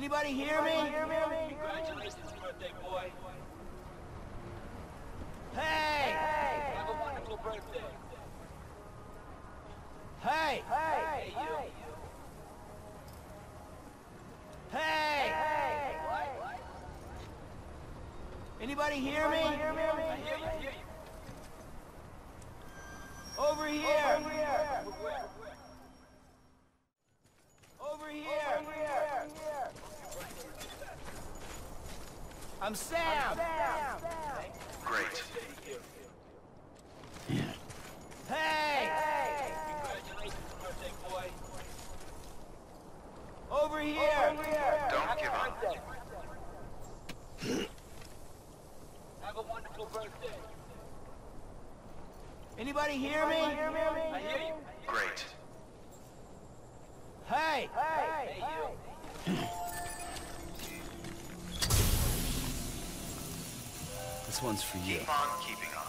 Anybody hear me? Congratulations, birthday boy. Hey! Have a wonderful birthday. Hey! Hey, you. Hey! What? Anybody hear me? I hear you, I hear you. Over here! Where? Over here! I'm Sam! Great. Hey! Congratulations, birthday boy. Over here! Don't give up. Have a wonderful birthday. Anybody hear me? I hear you. Great. Hey! Hey, you. This one's for you. Keep on keeping on.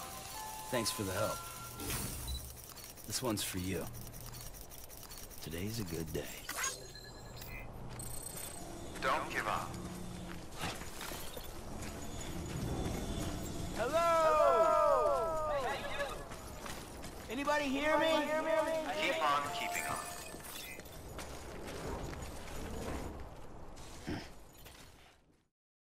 Thanks for the help. This one's for you. Today's a good day. Don't give up. Hello! Hey, you. Anybody hear me? Keep on keeping on.